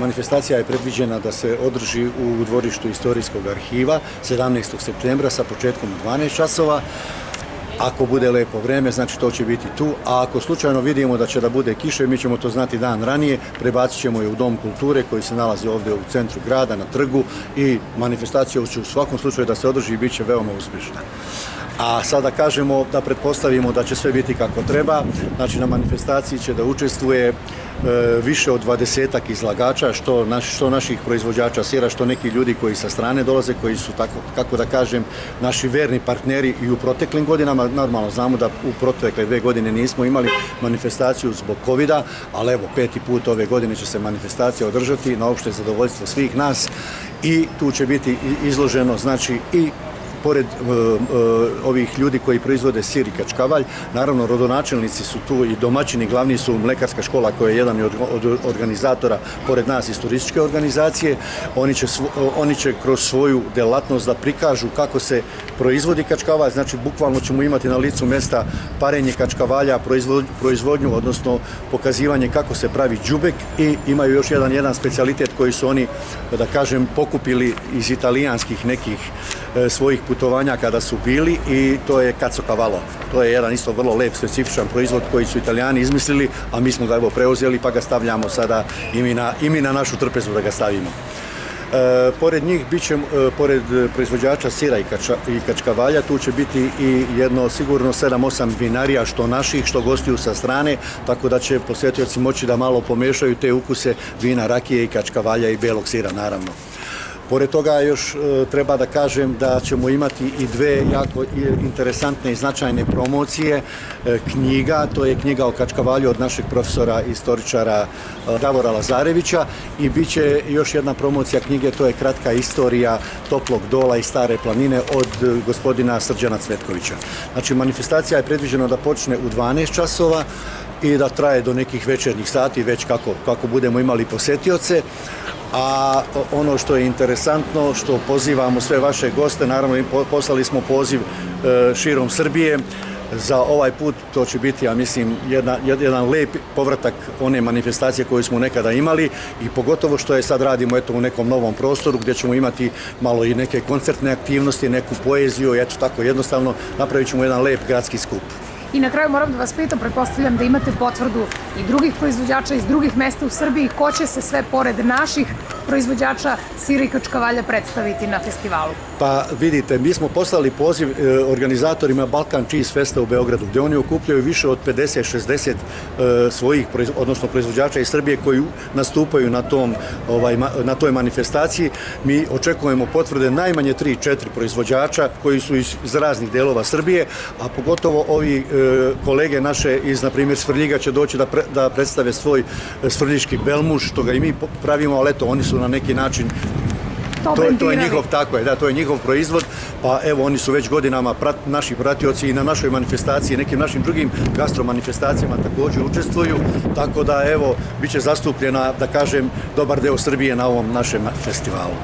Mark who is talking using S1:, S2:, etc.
S1: Manifestacija je predviđena da se održi u dvorištu istorijskog arhiva 17. septembra sa početkom u 12 časova. Ako bude lepo vreme, znači to će biti tu, a ako slučajno vidimo da će da bude kiše, mi ćemo to znati dan ranije, prebacit ćemo je u Dom kulture koji se nalazi ovdje u centru grada, na trgu i manifestacija će u svakom slučaju da se održi i bit će veoma uspješna. A sada kažemo da pretpostavimo da će sve biti kako treba, znači na manifestaciji će da učestvuje E, više od dvadesetak izlagača, što, što naših proizvođača sira, što neki ljudi koji sa strane dolaze, koji su, tako, kako da kažem, naši verni partneri i u proteklim godinama. Normalno znamo da u protekle dve godine nismo imali manifestaciju zbog covid ali evo, peti put ove godine će se manifestacija održati na opšte zadovoljstvo svih nas i tu će biti izloženo znači i pored e, e, ovih ljudi koji proizvode sir i kačkavalj, naravno rodonačelnici su tu i domaćini, glavni su mlekarska škola koja je jedan od, organizatora pored nas iz turističke organizacije. Oni će, oni će kroz svoju delatnost da prikažu kako se proizvodi kačkavalj, znači bukvalno ćemo imati na licu mesta parenje kačkavalja, proizvodnju, odnosno pokazivanje kako se pravi džubek i imaju još jedan jedan specijalitet koji su oni, da kažem, pokupili iz italijanskih nekih e, svojih putovanja kada su bili i to je Cazzo Cavallo. To je jedan isto vrlo lep, specifičan proizvod koji su italijani izmislili, a mi smo ga evo preuzeli pa ga stavljamo sada i mi na, i na našu trpezu da ga stavimo. E, pored njih bit će, e, pored proizvođača sira i, kača, i kačkavalja, tu će biti i jedno sigurno 7-8 vinarija, što naših, što gostiju sa strane, tako da će posjetioci moći da malo pomešaju te ukuse vina, rakije i kačkavalja i belog sira, naravno. Pored toga još e, treba da kažem da ćemo imati i dve jako interesantne i značajne promocije e, knjiga, to je knjiga o Kačkavalju od našeg profesora istoričara e, Davora Lazarevića i bit će još jedna promocija knjige, to je kratka istorija Toplog dola i Stare planine od gospodina Srđana Cvetkovića. Znači manifestacija je predviđena da počne u 12 časova i da traje do nekih večernjih sati, već kako, kako budemo imali posetioce a ono što je interesantno, što pozivamo sve vaše goste, naravno poslali smo poziv e, širom Srbije, za ovaj put to će biti, ja mislim, jedan lep povratak one manifestacije koje smo nekada imali i pogotovo što je sad radimo eto u nekom novom prostoru gdje ćemo imati malo i neke koncertne aktivnosti, neku poeziju, eto tako jednostavno napravit ćemo jedan lep gradski skup.
S2: I na kraju moram da vas pitam, pretpostavljam da imate potvrdu i drugih proizvođača iz drugih mesta u Srbiji, ko će se sve pored naših proizvođača sira i kačkavalja predstaviti na festivalu?
S1: Pa vidite, mi smo poslali poziv e, organizatorima Balkan Cheese Festa u Beogradu, gdje oni okupljaju više od 50-60 e, svojih, odnosno proizvođača iz Srbije koji nastupaju na, tom, ovaj, na toj manifestaciji. Mi očekujemo potvrde najmanje 3-4 proizvođača koji su iz, raznih delova Srbije, a pogotovo ovi e, kolege naše iz, na primjer, Svrljiga će doći da, da predstave svoj svrljiški belmuš, što ga i mi pravimo, ali eto, oni su na neki način.
S2: To,
S1: to, je njihov, tako je, da, to je njihov proizvod, pa evo oni su već godinama naši pratioci i na našoj manifestaciji, nekim našim drugim gastromanifestacijama također učestvuju, tako da evo, bit će zastupljena, da kažem, dobar deo Srbije na ovom našem festivalu.